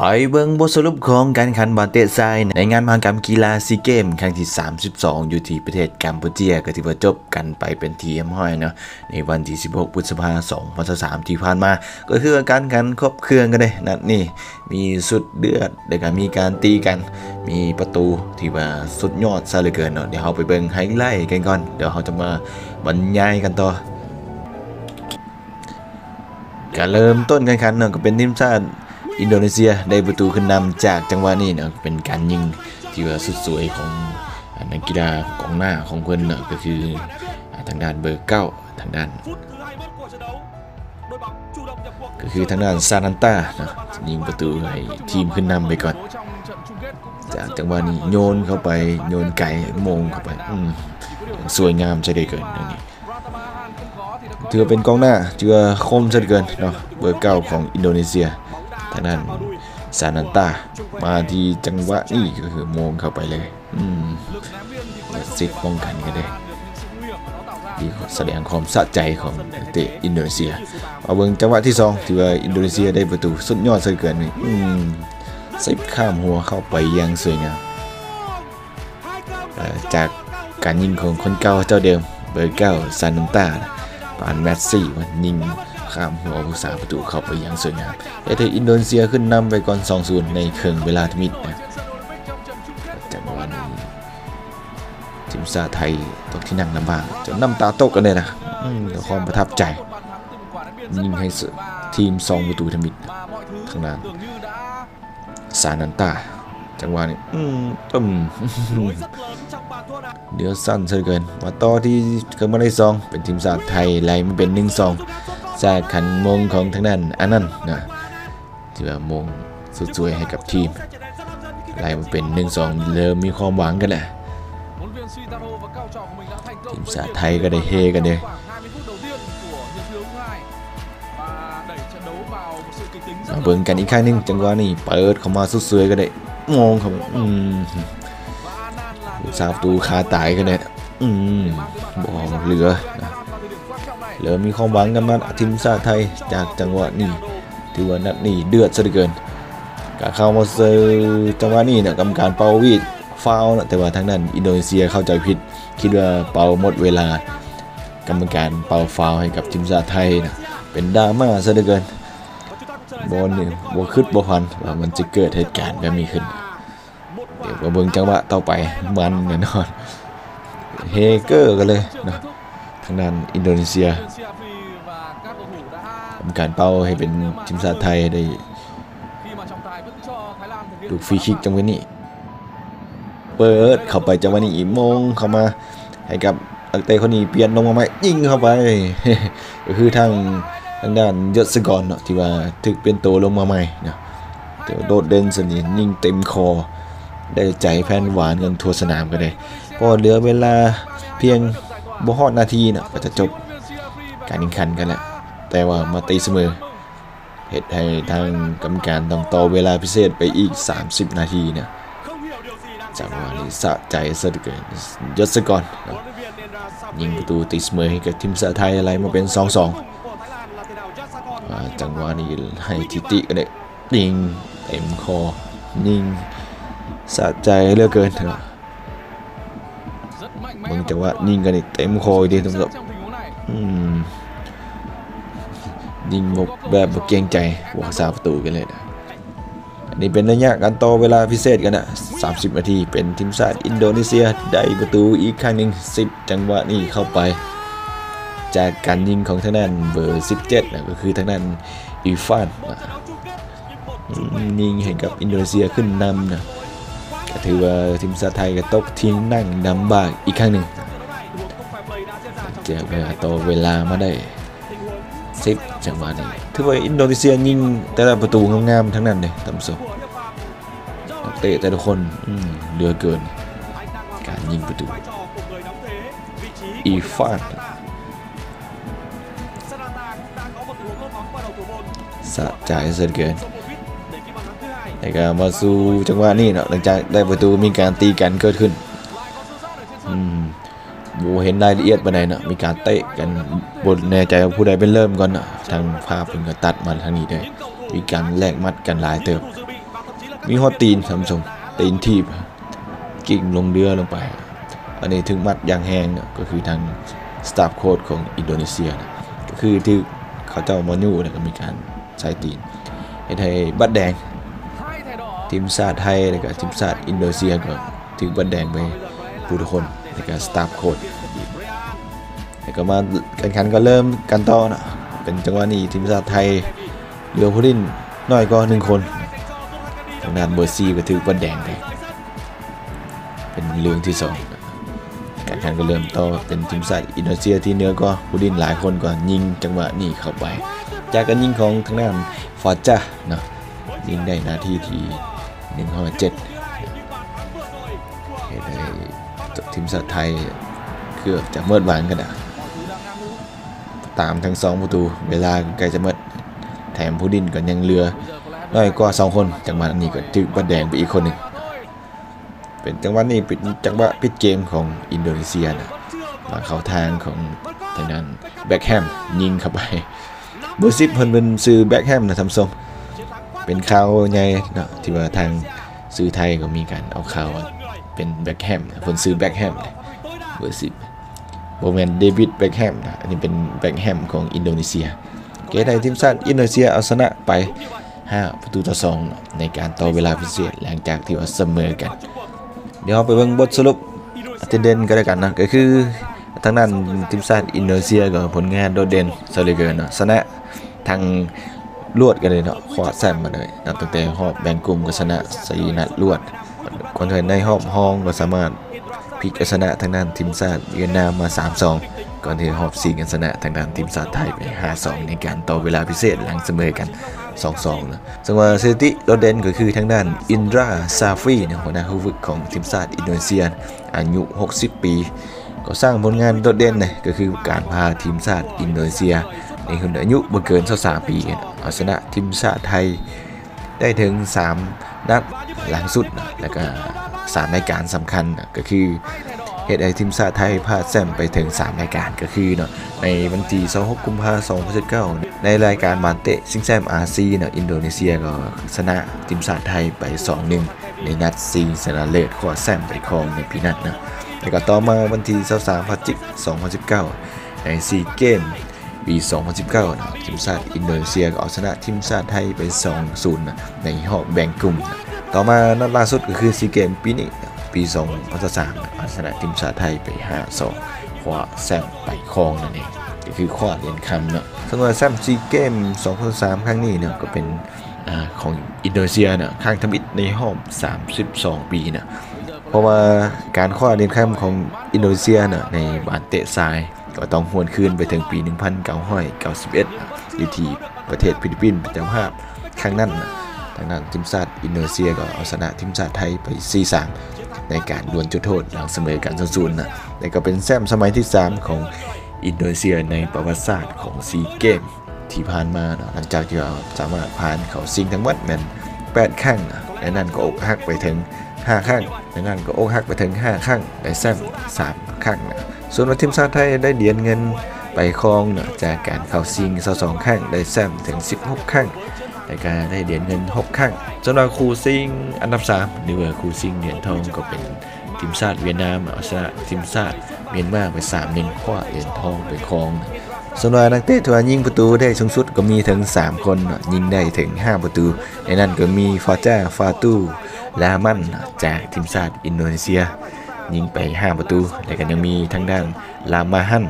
ไปเบิ่งบทสรุปของการแข่งขันบอลเตะทรายในงานมหกรรมกีฬาซีเกมครั้งที่ 32 อยู่ที่ประเทศกัมพูชาก็ที่ว่าจบกันไปเป็นทีมห้อยเนาะในวันที่ 16 พฤษภาคม 2023 ที่ผ่านมา ก็คือการแข่งขันครบเครื่องกันเลยนัดนี้มีสุดเดือดแล้วก็มีการตีกัน มีประตูที่ว่าสุดยอดซะเหลือเกินเนาะเดี๋ยวเราไปเบิ่งไฮไลท์กันก่อนเดี๋ยวเราจะมาบรรยายกันต่อการเริ่มต้นการแข่งขันเนาะก็เป็นทีมชาติ อินโดนีเซียได้ประตูขึ้นนำจากจังหวะนี้เนาะเป็นการยิงที่ว่าสุดสวยของนักกีฬากองหน้าของเพื่อนเนาะก็คือทางด้านเบอร์เก้าทางด้านก็คือทางด้านซานันตาเนาะยิงประตูให้ทีมขึ้นนำไปก่อน จากจังหวะนี้โยนเข้าไปโยนไก่โมงเข้าไปสวยงามใช่ได้เกินนี้ถือเป็นกองหน้าเจือคมซะเหลือเกินเนาะเบอร์เก้าของอินโดนีเซียางด้านซานันตา มาที่จังหวะนี้ก็คือมงเข้าไปเลย อืมสิทธิ์ป้องกันกันได้ดีแสดงความสะใจของเตะอินโดนีเซีย เอาเบิ่งจังหวะที่สองที่ว่าอินโดนีเซียได้ประตูสุดยอดเหลือเกินนี่อืมสิบข้ามหัวเข้าไปยังสวยงามจากการยิงของคนเก่าเจ้าเดิมเบอร์เก้าซานันตาปานแมสซี่มันยิง ข้ามหัวผู้สาประตูเข้าไปอย่างสวยงามแต่เธออินโดนีเซียขึ้นนำไปก่อน2-0ในครึ่งเวลาทมิดนะจากหวะนี้ทีมชาติไทยตกที่นั่งลำบากจนน้ำตาตกกันเลยนะความประทับใจยิงให้สทีมสองประตูทมิดทางด้านซานันตาจังหวะนี้อืมตึมเดี๋ยวสั้นเหลือเกิน มาต่อที่เกิดมาได้ซอง เป็นทีมชาติไทยไล่มาเป็นหนึ่งซอง จากขันมงของทางด้านอันนั้นนะที่ว่ามงสุดสวยให้กับทีมไล่มาเป็นหนึ่งซองเริ่มมีความหวังกันแหละทีมชาติไทยก็ได้เฮกันเลยมาเบิ่งกันอีกครั้งนึงจังหวะนี้เปิดเข้ามาสุดสวยก็ได้มองเขาอืมสาประตูคาตายกันเลยอืมบ่เหลือนะ เริ่มมีความหวังกันมาทีมชาติไทยจากจังหวะนี้ถือว่านัดนี้เดือดซะเหลือเกินกาเข้ามาเซอร์จังหวะนี้เนี่ยกรรมการเป่าวีดฟาวนะแต่ว่าทางนั้นอินโดนีเซียเข้าใจผิด คิดว่าเป่าหมดเวลา กรรมการเป่าฟาวให้กับทีมชาติไทยนะเป็นดราม่าซะเหลือเกินบอลนี่บ่คิดบ่พันว่ามันจะเกิดเหตุการณ์แบบนี้ขึ้น เดี๋ยวมาเบิ่งจังหวะต่อไปมันแน่นอนเฮเกอร์กันเลยนะางด้านอินโดนีเซียทำการเป้าให้เป็นทีมชาติไทยได้ khi mà trọng tài vẫn cho Thái Lan thực hiện ลูกฟรีคิกจังหวะนี้เปิดเข้าไปจังหวะนี้อีโมงเข้ามาให้กับนักเตะคนนี้เปลี่ยนลงมาใหม่ยิงเข้าไปก็คือทางทางด้านยศกรเนาะที่ว่าถึกเป็นตัวลงมาใหม่เนาะแต่ว่าโดดเด่นสนิทยิงเต็มคอ ได้ใจแฟนหวานกันทัวสนามกันเลยพอเหลือเวลาเพียง บ่ฮอดนาทีเนาะก็จะจบการแข่งขันกันแหละแต่ว่ามาตีเสมอเหตุให้ทางกรรมการต้องต่อเวลาพิเศษไปอีก 30 นาทีนี่ย không hiểu điều gì đang จาก xảy ว่า ra นี้สะใจซะเหลือเกินยศกรเนาะ huấn luyện viên nên ra Safi ยิงประตูตีเสมอให้กับทีมชาไทยอะไรมาเป็น 2-2 của Thái Lan là tiền đạo Jackson อ่าจังหวะนี้ให้ทิติก็ได้ยิงเต็มคอยิงสะใจเหลือเกินเถอะ มึงจังหวะยิงกันนี่เต็มคออีกทีทุก vàng ท่านยิงบกแบบบกเกรงใจหัวสาประตูกันเลยนะนนี้เป็นระยะการต่อเวลาพิเศษกันนะ30 นาที เป็นทีมชาติอินโดนีเซียได้ประตูอีกครั้งหนึ่ง10 จังหวะนี้เข้าไป จากการยิงของทางด้านเบอร์ 17นะก็คือทางด้านอีฟานนะยิงให้กับอินโดนีเซียขึ้นนำนะ ถือว่าทีมชาติไทยก็ตกทิ้งนั่งนำบากอีกครั้งหนึ่งเจอเวลาต่อเวลามาได้สิบจังหวะนี้ถือว่าอินโดนีเซียยิงแต่ละประตูงามๆทั้งนั้นเลยตำสบนักเตะแต่ละคนอืมเหลือเกิน การยิงประตู vai trò của người đóng thế vị trí อีฟาน Sanata cũng đã có một tình huống nốt bóng vào đầu thủ môn สะใจซะเหลือเกิน แต่ก็มาสู่จังหวะนี้เนาะหลังจากได้ประตูมีการตีกันเกิดขึ้นอืมบูเห็นรายละเอียดปานเนาะมีการเตะกันบนแน่ใจว่าผู้ใดเป็นเริ่มก่อนเนาะทางภาพเพิ่นก็ตัดมาทางนี้ได้มีการแลกมัดกันหลายเติบ มีฮอตตีนท่านผู้ชมตีนทีบกิ่งลงเรือลงไป อันนี้ถึงมัดยางแห้งเนี่ยก็คือทางสตาฟโค้ดของอินโดนีเซียนะก็คือที่เขาเจ้ามานูเนี่ยก็มีการใช้ตีนให้ไทยบัดแดง ทีมชาติไทยแล้วก็ทีมชาติอินโดนีเซียก็ถือบัตรแดงไปผู้ทุกคนในการสตาฟโค้ดแล้วก็มาการแข่งขันก็เริ่มกันต่อนะเป็นจังหวะนี้ทีมชาติไทยเหลือผู้เล่นน้อยกว่าหนึ่งคนทางด้านเบอร์ซีก็ถือบัตรแดงไปเป็นเรื่องที่สองการแข่งขันก็เริ่มต่อเป็นทีมชาติอินโดนีเซียที่เนื้อก็ผู้เล่นหลายคนก็ยิงจังหวะนี้เข้าไป จากการยิงของทางด้านฟอร์จ้าเนาะยิงได้นาทีที่ 107เห็นได้ทีมชาติไทยเกือบจะเมิดหวังกันอะตามทั้งสองประตู เวลาใกล้จะเมิดแถมผู้ดินก็ยังเรือน้อยกว่าสองคนจังหวะนี้ก็จึกบัดแดงไปอีกคนหนึ่งเป็นจังหวะนี้เป็นจังหวะปิดเกมของอินโดนีเซียนะมาเข้าทางของทางด้นแบ็คแฮมยิงเข้าไปเบอร์ซิปเพิ่นเป็นซื้อแบ็คแฮมนะทำทรง เป็นข่าวใหญ่เนาะที่ว่าทางซื้อไทยก็มีการเอาข่าวเป็นแบ็คแฮมคนซื้อแบ็คแฮมเบอร์สิบโบแมนเดวิดแบ็คแฮมนะอันนี้เป็นแบ็คแฮมของอินโดนีเซีย เกมในทีมชาติอินโดนีเซียเอาชนะไป 5 ประตูต่อ2ในการต่อเวลาพิเศษหลังจากที่ว่าเสมอกัน เดี๋ยวไปเบิ่งบทสรุปอัตเดนก็ได้กันนะก็คือทางนั้นทีมชาติอินโดนีเซียก็ผลงานโดดเด่นซเลือเกินเนาะชนะทาง รวดกันเลยเนาะคว้าแซมมาเลยนับตั้งแต่หอบแบ่งกลุ่มก็ชนะสี่นัดรวดคนไทยในหอบห้องก็สามารถพลิกเอาชนะทางด้านทีมชาติเวียดนามมา 3-2 ก่อนที่หอบสี่กันชนะทางด้านทีมชาติไทยไป 5-2 ในการต่อเวลาพิเศษหลังเสมอกัน 2-2 นะซึ่งว่าสถิติโดดเด่นก็คือทางด้านอินดราซาฟีนี่ยหัวหน้าผู้ฝึกของทีมชาติอินโดนีเซียอายุ 60 ปี ก็สร้างผลงานโดดเด่นเลยก็คือการพาทีมชาติอินโดนีเซียในคนอายุบ่เกิน23ปีกัน เอาชนะทีมชาติไทยได้ถึง 3 นัดหลังสุด แล้วก็ 3 รายการสำคัญก็คือเหตุไอทีมชาติไทยพลาดแซมไปถึง 3 รายการก็คือเนาะในวันที่26กุมภาพันธ์2019ในรายการบานเตะซิงแซมอาซีเนาะอินโดนีเซียก็ชนะทีมชาติไทยไป 2-1 ในนัดซีชนะเลิศคว้าแซมไปครองในปีนั้นนะแล้วก็ต่อมาวันที่23พฤศจิกายน2019ในซีเกม ปี 2019 นะทีมชาติอินโดนีเซียก็เอาชนะทีมชาติไทยไป 2-0นะในรอบแบ่งกลุ่มนะต่อมานัดล่าสุดก็คือซีเกมปีนี้ปี 2023นะเอาชนะทีมชาติไทยไป 5-2 คว้าแซมไปครองนั่นเองก็คือคว้าเหรียญคำเนาะสำหรับแซมซีเกม 2023 ครั้งนี้เนี่ยก็เป็นอของอินโดนีเซียนะข้างทมิตในรอบ 32 ปีนะเพราะว่าการคว้าเหรียญคำของอินโดนีเซียน่ะในบานเตะทราย ก็ต้องหวนคืนไปถึงปี 1991 อยู่ที่ประเทศฟิลิปปินส์เป็นเจ้าภาพครั้งนั้นนะทางนั้นทีมชาติอินโดนีเซียก็เอาชนะทีมชาติไทยไป4-3ในการดวลจุดโทษหลังเสมอกันศูนย์นะและก็เป็นแซมสมัยที่ 3 ของอินโดนีเซียในประวัติศาสตร์ของซีเกมที่ผ่านมาหลังจากที่เราสามารถผ่านเขาซิงทั้งหมดแมน8ครั้งนะและนั่นก็อกหักไปถึง5ครั้งและนั่นก็อกหักไปถึง5ครั้งได้แซม3ครั้งนะ ส่วนทีมชาติไทยได้เหรียญเงินไปครองจากการเข้าซิง22ครั้งได้แซมถึง 16 ครั้งในการได้เหรียญเงิน 6 ครั้งสำหรับครูซิงอันดับ3หรือว่าครูซิงเหรียญทองก็เป็นทีมชาติเวียดนามเอาชนะทีมชาติเมียนมาไป3 1คว้าเหรียญทองไปครองสำหรับนักเตะที่ว่ายิงประตูได้สูงสุดก็มีถึง 3 คนเนยิงได้ถึง 5 ประตู ในนั้นก็มีฟาจ้าฟาตูลามันจากทีมชาติอินโดนีเซีย ยิงไป 5 ประตู แล้วก็ยังมีทางด้านลามาฮัน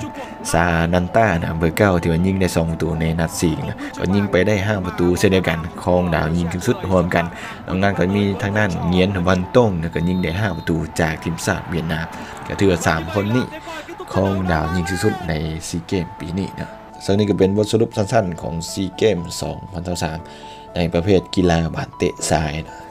ซานันต้านะเบอร์เก้าที่ว่ายิงได้ 2 ประตูในนัดสี่นะก็ยิงไปได้ 5 ประตูเช่นเดียวกันคองดาวยิงถึงสุดรวมกันตรงนั้นก็มีทางด้านเงียนวันต้งนะก็ยิงได้ 5 ประตูจากทีมชาติเวียดนามก็ถือว่า3คนนี้คองดาวยิงสุดในซีเกมปีนี้นะซึ่งนี่ก็เป็นบทสรุปสั้นๆของซีเกม2023ในประเภทกีฬาบาดเตะทรายนะ